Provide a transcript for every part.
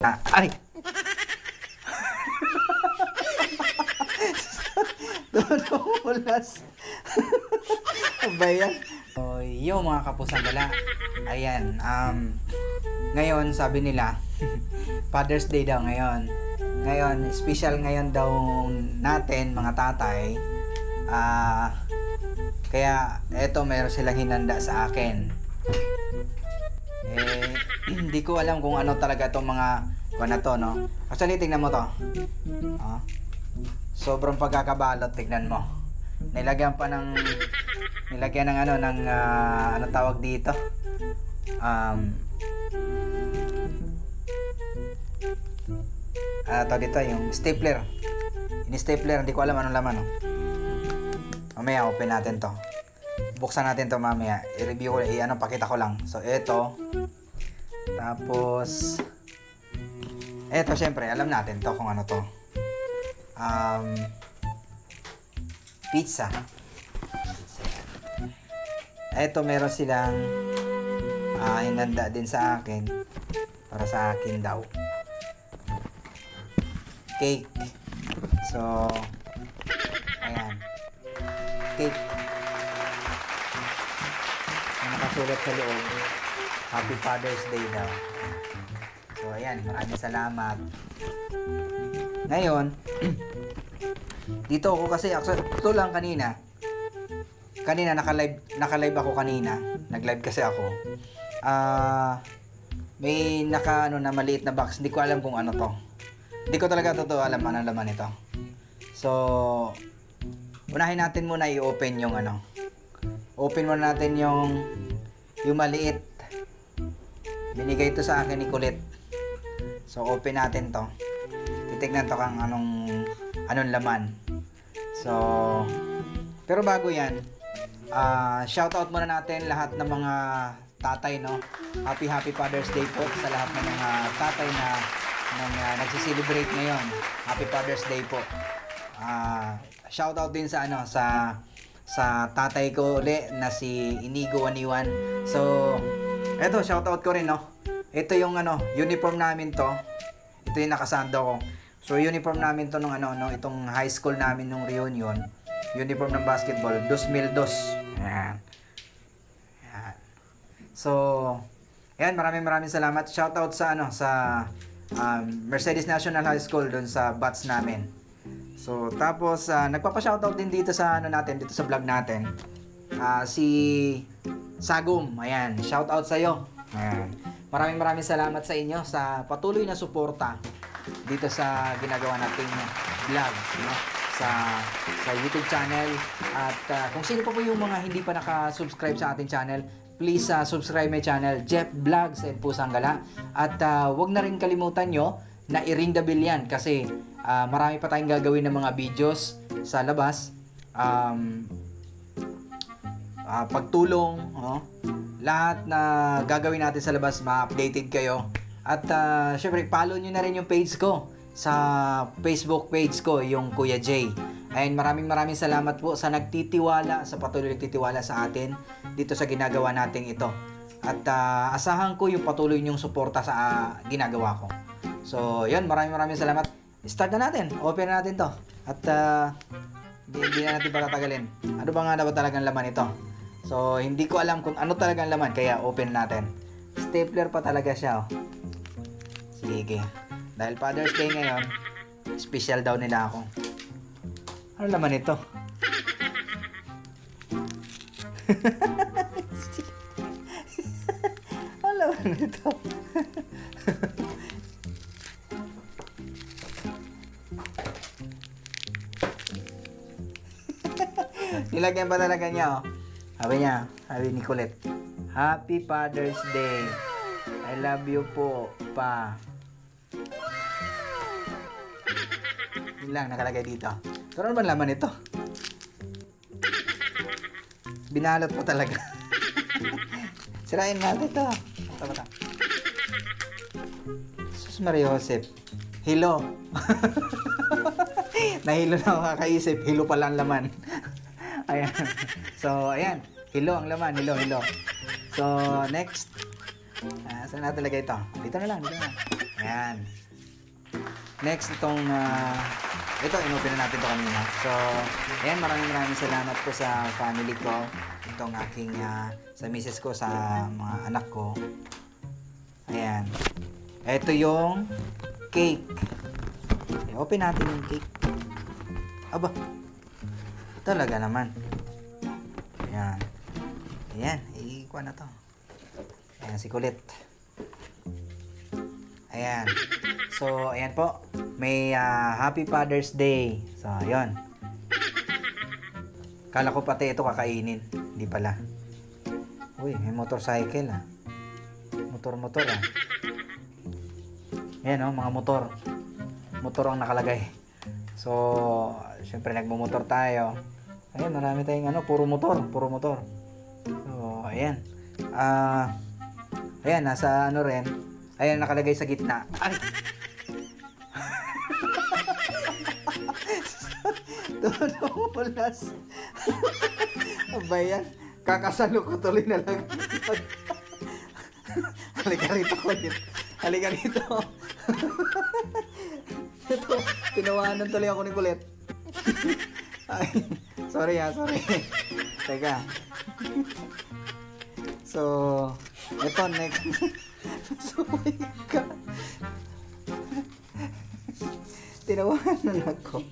Ah, ay! Dumulas. ba yan? So, yo mga kapusang gala. Ayan, um, ngayon sabi nila, Father's Day daw ngayon. Ngayon, special ngayon daw natin mga tatay. Ah, kaya eto meron silang hinanda sa akin. Eh, hindi ko alam kung ano talaga itong mga kuha na to, no? Actually, tingnan mo to. Ah, sobrang pagkakabalot, tignan mo. Nilagyan pa ng nilagyan ng ano ng ah, ano tawag dito? Um Ah, tawag dito yung stapler. Yung stapler, hindi ko alam anong laman, no. Mamaya open natin to. Buksan natin to mamaya. I-review ko, i-ano pakita ko lang. So ito. Tapos eto syempre, alam natin to kung ano to. Um, pizza. Pizza. Eto, meron silang ah, hinanda din sa akin. Para sa akin daw. Cake. So, ayan. Cake. Na nakasulat sa loob. Happy Father's Day daw. So, ayan. Maraming salamat. Ngayon, dito ako kasi, actually, ito lang kanina. Kanina, naka-live, naka-live ako kanina. Nag-live kasi ako. Ah, may naka, ano na, maliit na box. Hindi ko alam kung ano to. Hindi ko talaga totoo alam ano laman ito. So, unahin natin muna i-open yung ano. Open muna natin yung yung maliit. Binigay ito sa akin ni Kulit. So, open natin to. Titignan to kang anong anong laman. So, pero bago yan, ah shoutout muna natin lahat ng mga tatay, no? Happy Happy Father's Day po sa lahat ng mga tatay na nang uh, nagsiselebrate ngayon. Happy Father's Day po. Ah, shoutout din sa ano sa sa tatay ko uli na si Inigo Aniwan. So, eto shoutout ko rin, no? Ito yung ano, uniform namin to. Ito yung nakasando ko. So, uniform namin to nung ano, no, itong high school namin nung reunion. Uniform ng basketball, 2002. Ayan. Ayan. So, ayan, maraming maraming salamat. Shoutout sa ano, sa um, Mercedes National High School doon sa bats namin. So, tapos uh, nagpapa-shoutout din dito sa ano natin, dito sa vlog natin. Ah, si Sagum, ayan, shoutout sa iyo. Maraming maraming salamat sa inyo sa patuloy na suporta dito sa ginagawa nating vlog, no? sa sa YouTube channel at ah, kung sino pa po yung mga hindi pa naka-subscribe sa ating channel, please uh, subscribe my channel, Jeff Vlogs and Pusanggala. At uh, wag na rin kalimutan nyo na i-ring the bell yan kasi uh, marami pa tayong gagawin ng mga videos sa labas. Um, uh, pagtulong, oh, lahat na gagawin natin sa labas, ma-updated kayo. At uh, syempre, follow nyo na rin yung page ko sa Facebook page ko, yung Kuya J. And maraming maraming salamat po sa nagtitiwala, sa patuloy nagtitiwala sa atin dito sa ginagawa nating ito. At uh, asahan ko yung patuloy nyong suporta sa uh, ginagawa ko. So, yun, maraming maraming salamat. Start na natin. Open na natin to. At uh, hindi na natin patatagalin. Ano ba nga dapat talagang laman ito? So, hindi ko alam kung ano talagang laman, kaya open natin. Stapler pa talaga siya, oh. Sige. Dahil Father's Day ngayon, special daw nila ako. Ano laman ito? ano laman ito? Nilagyan pa talaga niya, oh. Sabi niya, sabi ni Colette, Happy Father's Day. I love you po, pa. Yun lang nakalagay dito. Pero ano ba laman ito? Binalot po talaga. Sirain natin ito. Ito ba? Sus Maria Josep. Hilo. Nahilo na ako kakaisip. Hilo pala ang laman. Ayan. So, ayan. Hilo ang laman. Hilo, hilo. So, next. Uh, saan natin lagay ito? Dito na lang. Dito na. Ayan. Next, itong, ah, ito, inopen na natin to kanina. So, ayan, maraming maraming salamat po sa family ko. Itong aking, ah, sa misis ko, sa mga anak ko. Ayan. Ito yung cake. Okay, open natin yung cake. Aba, talaga naman. Ayan. Ayan, ikuha na to. Ayan, si Kulit. Ayan. So, ayan po. May ah, Happy Father's Day. So, ayun. Kala ko pati ito kakainin. Hindi pala. Uy, may motorcycle ah. Motor-motor ah. Ayan oh, mga motor. Motor ang nakalagay. So, syempre nagmumotor tayo. Ayan, marami tayong ano, puro motor, puro motor. So, ayan. Ah, ayan, nasa ano rin. Ayan, nakalagay sa gitna. Ay! Tumulas. Aba yan. Kakasalo ko tuloy na lang. Halika rito, Kulit. Halika rito. Ito, tinawanan tuloy ako ni Kulit. Ay, sorry ha, sorry. Teka. So, ito next. so, my God. Tinawanan ako.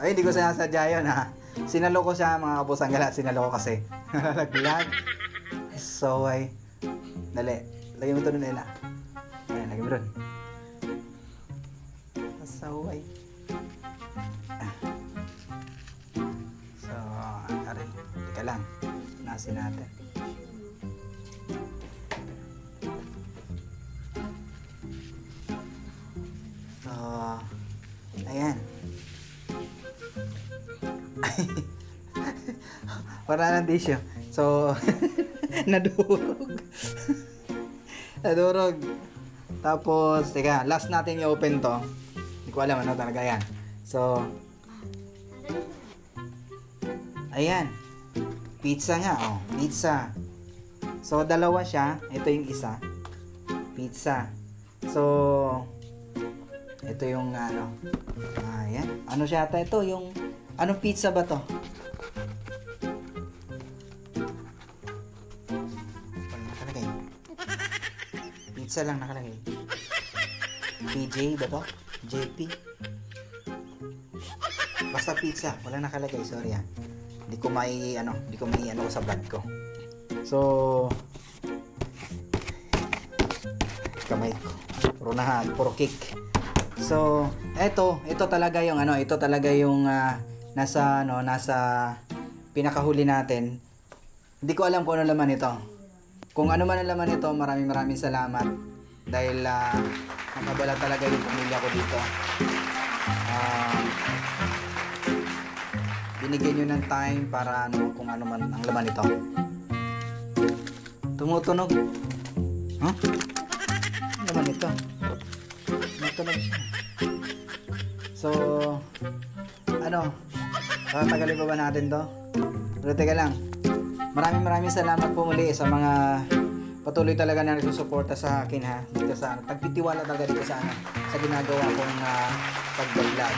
Ay, hindi ko sinasadya yun ha. Sinalo ko siya mga kapusang gala. Sinalo ko kasi. Nalaglag. So, ay. Dali. Lagyan mo ito nun, Ella. Ayan, lagyan mo dun. Teka lang. Nasin natin. So, ayan. Wala ng tissue. So, nadurog. nadurog. Tapos, teka, last natin i-open to. Hindi ko alam ano talaga yan. So, ayan. Pizza nga, oh. Pizza. So, dalawa siya. Ito yung isa. Pizza. So, ito yung ano. Ayan. Ano siya ata ito? Yung, anong pizza ba to? Wala nakalagay. Pizza lang nakalagay. PJ ba to? JP? Basta pizza. Wala nakalagay. Sorry ah. Hindi ko may, ano, hindi ko may ano sa vlog ko. So, kamay ko. Puro na, puro cake. So, eto, ito talaga yung ano, ito talaga yung ah, nasa ano, nasa pinakahuli natin. Hindi ko alam kung ano laman ito. Kung ano man ang laman nito, maraming maraming salamat dahil uh, nakabala talaga yung pamilya ko dito. Ah, binigyan nyo ng time para ano, kung ano man ang laman nito. Tumutunog. Huh? Ano naman ito? Tumutunog. So, ano? Tatagalin pa ba natin to? Pero teka lang. Maraming maraming salamat po muli sa mga patuloy talaga na nagsusuporta sa akin ha. Dito sa ano. Tagtitiwala talaga dito sa ano. Sa ginagawa kong uh, pagbablog.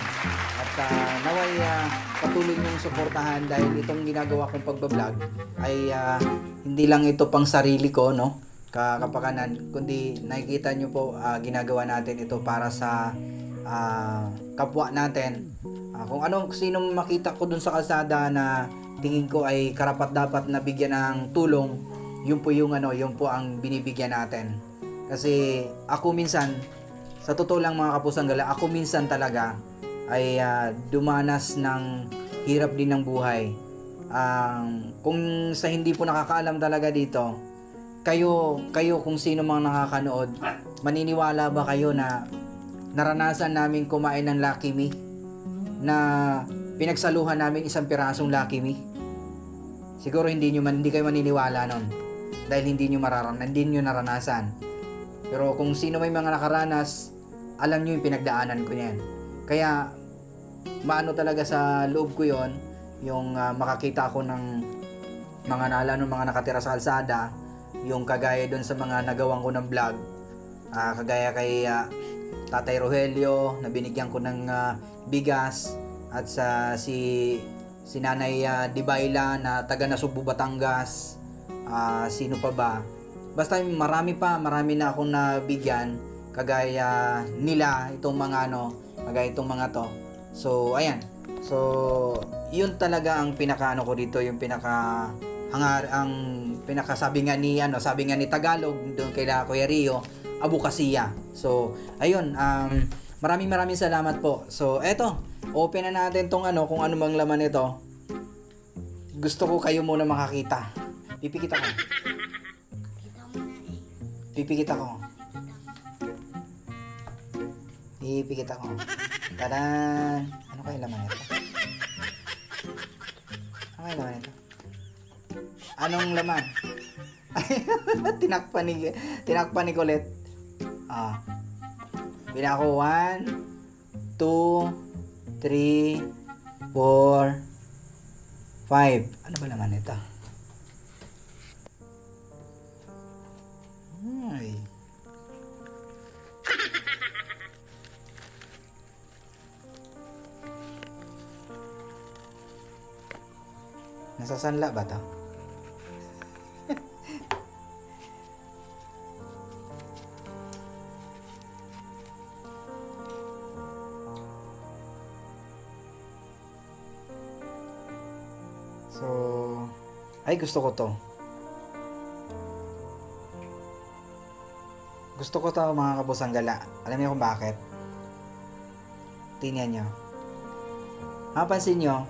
At uh, naway uh, patuloy niyong suportahan dahil itong ginagawa kong pagbablog ay uh, hindi lang ito pang sarili ko no? Kakapakanan kundi nakikita nyo po uh, ginagawa natin ito para sa uh, kapwa natin. Uh, kung anong sino makita ko dun sa kalsada na tingin ko ay karapat dapat na bigyan ng tulong yun po yung ano yun po ang binibigyan natin. Kasi ako minsan sa totoo lang mga kapusang gala ako minsan talaga ay uh, dumanas ng hirap din ng buhay. Ang kung sa hindi po nakakaalam talaga dito kayo kayo kung sino mang nakakanood maniniwala ba kayo na naranasan namin kumain ng Lucky Me? Na pinagsaluhan namin isang pirasong Lucky Me? Siguro hindi nyo man hindi kayo maniniwala nun. Dahil hindi nyo mararan hindi nyo naranasan. Pero kung sino may mga nakaranas alam nyo yung pinagdaanan ko niyan kaya maano talaga sa loob ko yon yung uh, makakita ako ng mga nala ng mga nakatira sa kalsada yung kagaya doon sa mga nagawan ko ng vlog Ah, kagaya kay ah, Tatay Rogelio na binigyan ko ng ah, bigas at sa si si Nanay ah, Dibayla na taga Nasugbu Batangas. Ah, sino pa ba? Basta marami pa, marami na akong nabigyan kagaya nila itong mga ano, kagaya itong mga to. So, ayan. So, yun talaga ang pinaka ano ko dito, yung pinaka hangar ang pinaka sabi nga ni ano, sabi nga ni Tagalog doon kay Kuya Rio, abukasiya. So, ayun, um, maraming maraming salamat po. So, eto, open na natin tong ano, kung ano mang laman nito. Gusto ko kayo muna makakita. Pipikit ako. Pipikit ako. Pipikit ako. Tadan! Ano kaya laman nito? Ano kaya laman nito? Anong laman? tinakpan ni tinakpan ni Colette. Ah. Bila ko 1 2 3 4 5. Ano ba laman nito? Nasa sanla ba to? So, ay gusto ko to. Gusto ko to mga kabusang gala. Alam niyo kung bakit? Tingnan niyo. Mapansin niyo,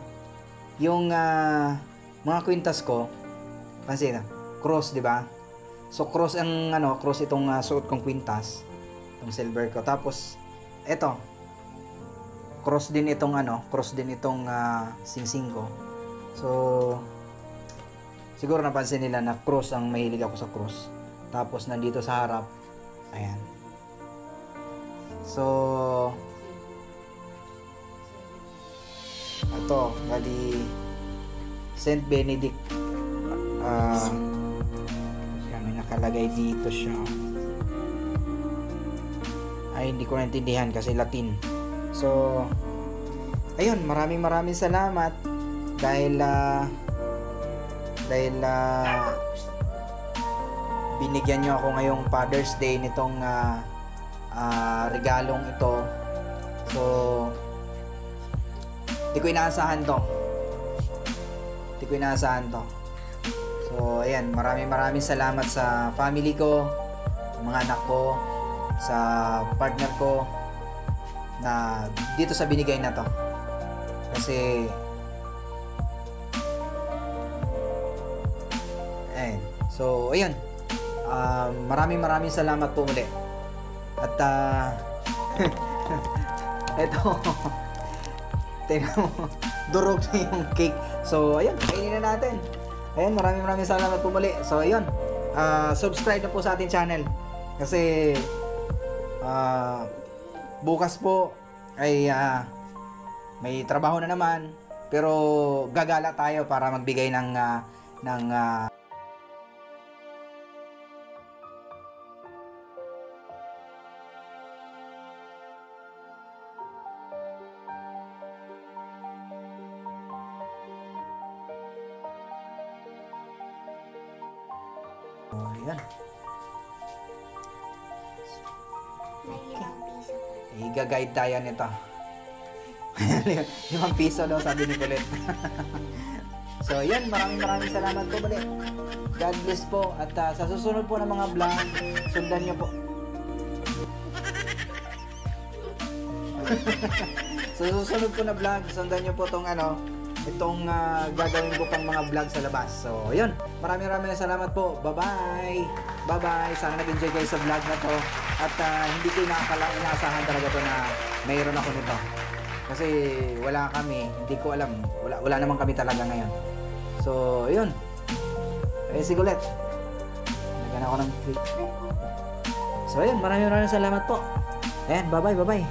yung ah, mga kwintas ko, na, cross, di ba? So cross ang ano, cross itong ah, suot kong kwintas, itong silver ko. Tapos eto, cross din itong ano, cross din itong ah, singsing ko. So siguro napansin nila na cross ang mahilig ako sa cross. Tapos nandito sa harap, ayan. So ito, bali Saint Benedict. Ah yan, nakalagay dito siya. Ay hindi ko naintindihan kasi Latin. So ayun maraming maraming salamat. Dahil ah, dahil ah, binigyan nyo ako ngayong Father's Day nitong ah, ah, regalong ito. So Di ko inaasahan to. Di ko inaasahan to. So, ayan, maraming maraming salamat sa family ko, mga anak ko, sa partner ko, na dito sa binigay na to. Kasi, ayun. So, ayun. Um, maraming maraming salamat po muli. At, ah, eto, Tingnan mo, durog na yung cake. So, ayun, kainin na natin. Ayun, maraming maraming salamat po muli. So, ayun, ah, subscribe na po sa ating channel. Kasi, ah, bukas po ay ah, may trabaho na naman. Pero gagala tayo para magbigay ng ah, ng ah, oh, ayan. Pa. I-guide tayo nito. Limang piso daw sabi ni Colette. so, yan. Maraming maraming salamat po muli. God bless po. At ah, sa susunod po ng mga vlog, sundan niyo po. sa susunod po na vlog, sundan niyo po tong ano, itong ah, gagawin ko pang mga vlog sa labas. So, yun. Maraming maraming salamat po. Bye-bye. Bye-bye. Sana nag-enjoy kayo sa vlog na to. At ah, hindi ko inakala, inaasahan talaga to na mayroon ako nito. Kasi wala kami, hindi ko alam. Wala, wala naman kami talaga ngayon. So, yun. Eh, si Gulet. Nagana ako ng click. So, ayun. Maraming maraming salamat po. Ayan, bye-bye, bye-bye.